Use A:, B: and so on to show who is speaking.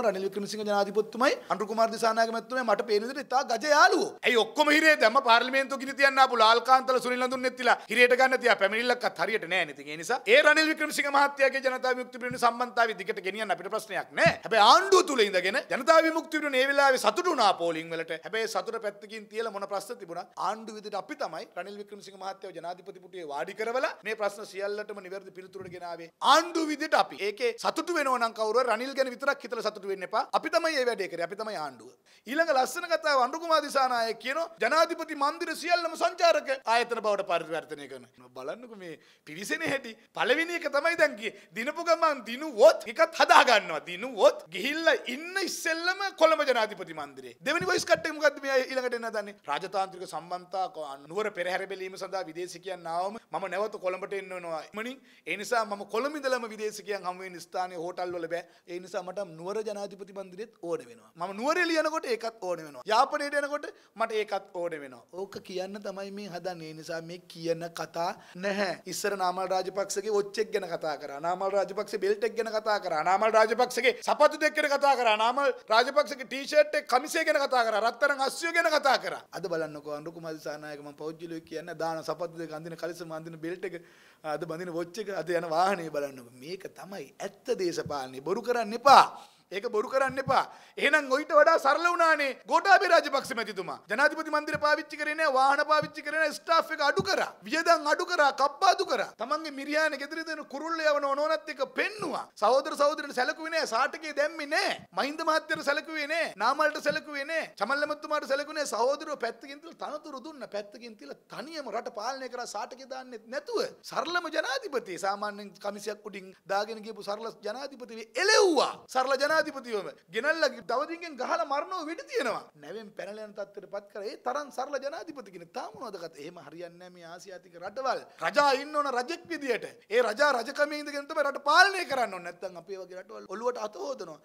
A: රනිල් වික්‍රමසිංහ ජනාධිපතිතුමයි අනුර කුමාර දිසානායක මැතිතුමයි මට පේන විදිහට ඉතා ගජ යාළුවෝ.
B: ඇයි ඔක්කොම හිරේ දැම්ම පාර්ලිමේන්තුව ගිනි තියන්න ආපු ලාල්කාන්තල සුනිල් නඳුන් නෙත්තිලා හිරේට ගන්න තියා පැමිණිල්ලක්වත් හරියට නෑ නේද ඒ නිසා ඒ රනිල් වික්‍රමසිංහ මහත්තයාගේ ජනතා විමුක්ති පිරිවෙන සම්බන්ධතාවය දිගට ගෙනියන්න අපිට ප්‍රශ්නයක් නෑ. හැබැයි ආණ්ඩුව තුල ඉඳගෙන ජනතා විමුක්ති පිරිවෙන ඒ වෙලාවේ සතුටු වුණා පෝලිං වලට. හැබැයි සතුට පැත්තකින් තියලා මොන ප්‍රශ්න තිබුණා ආණ්ඩුව විදිහට අපි තමයි රනිල් වික්‍රමසිංහ මහත්තයාව ජනාධිපති පුටුවේ වාඩි කරවලා මේ ප්‍රශ්න සියල්ලටම නිවැරදි පිළිතුරට ගෙනාවේ ආණ්ඩුව විදිහට අපි. ඒකේ සතුටු වෙනව නම් කවුරු රනිල් ගැන විතරක් හිතලා සතුටු වෙන්න එපා. අපි තමයි මේ වැඩේ කරේ. අපි තමයි ආණ්ඩුව. ඊළඟ ලස්සන කතාව අනුර කුමාර දිසානායක කියනවා ජනාධිපති මන්දිර සියල්ලම සංචාරක ආයතන බවට පරිවර්තනය කරනවා බලන්නකෝ මේ පිරිසෙන හැටි. පළවෙනි එක තමයි දැන් කියේ. දිනපු ගමන් දිනුවොත් එකත් හදා ගන්නවා දිනුවොත් ගිහිල්ලා ඉන්න ඉස්සෙල්ලම කොළඹ ජනාධිපති මන්දිරේ. දෙවෙනි වොයිස් කට් එක මොකද්ද මේ ඊළඟට එන්න හදන්නේ? රාජතාන්ත්‍රික සම්බන්ධතා නුවර පෙරහැර බැලීම සඳහා විදේශිකයන් ආවම මම නැවත කොළඹට එන්න වෙනවා ඉක්මනින් ඒ නිසා මම කොළඹ ඉඳලම විදේශිකයන් හමු වෙන ස්ථානයේ හෝටල් වල බෑ. ඒ නිසා මට නුවර ජනාධිපති මන්දිරෙත් ඕන වෙනවා. මම නුවරේ ලියනකොට ඒකත් ඕන වෙනවා. යාපනයට යනකොට මට ඒකත් ඕන වෙනවා. ඕක කියන්න තමයි මේ හදන්නේ. ඒ නිසා මේ කියන කතා නැහැ. ඉස්සර නාමල් රාජපක්ෂගේ ඔච්චෙක් ගැන කතා කරා. නාමල් රාජපක්ෂ බෙල්ට් එක ගැන කතා කරා. නාමල් රාජපක්ෂගේ සපත්තු දෙක ගැන කතා කරා. නාමල් රාජපක්ෂගේ ටී-ෂර්ට් එක කමිසය ගැන කතා කරා. රත්තරන් අස්සිය ගැන කතා කරා. අද බලන්නකෝ අනුරු කුමාර දිසානායක මම පෞද්ගලිකව කියන්න දාන සපත්තු දෙක අඳින කලිසම අඳින බෙල්ට් එක අද බඳින වොච් එක අද යන වාහනේ බලන්නකෝ. මේක තමයි ඇත්ත දේශපාලනේ. බොරු කරන්න එපා. ඒක බොරු කරන්න එපා. එහෙනම් ඔයිට වඩා සරල වුණානේ ගෝඨාභය රාජපක්ෂ මැතිතුමා. ජනාධිපති මන්දිර පාවිච්චි කරේ නෑ වාහන පාවිච්චි කරේ නෑ ස්ටාෆ් එක අඩු කරා. වියදම් අඩු කරා, කප්පාදු කරා. තමන්ගේ මිරියානේ ගෙදර දෙන කුරුල්ල යවන ඕනෝනත් එක පෙන්නුවා. සහෝදර සහෝදරට සැලකුවේ නෑ, සාටකේ දැම්මේ නෑ. මහින්ද මහත්තයට සැලකුවේ නෑ, නාමල්ට සැලකුවේ නෑ. චමල්ල මහත්තුමාට සැලකුවේ නෑ. සහෝදරව පැත්තකින් තියලා තනතුරු දුන්න. පැත්තකින් තියලා තනියම රට පාලනය කරා සාටකේ දාන්නෙත් නැතුව. සරලම ජනාධිපති සාමාන්‍යයෙන් කමිසියක් උඩින් දාගෙන ගියපු සරල ජනාධිපති එලෙව්වා. සරල ජනාධිපතිවම ගෙනල්ලා තවදින්ගෙන් ගහලා මරණව වෙඩි තියෙනවා. නැවෙන් පැනලා යන තත්ත්වයට පත් කර ඒ තරම් සරල ජනාධිපති කෙනෙක් තාම මොනවද කත? එහෙම හරියන්නේ නැහැ මේ ආසියාතික රටවල්. රජා ඉන්න ඕන රජෙක් විදියට. ඒ රජා රජකමේ ඉඳගෙන තමයි රට පාලනය කරන්න ඕන. නැත්නම් අපේ වගේ රටවල් ඔළුවට අත හොදනවා.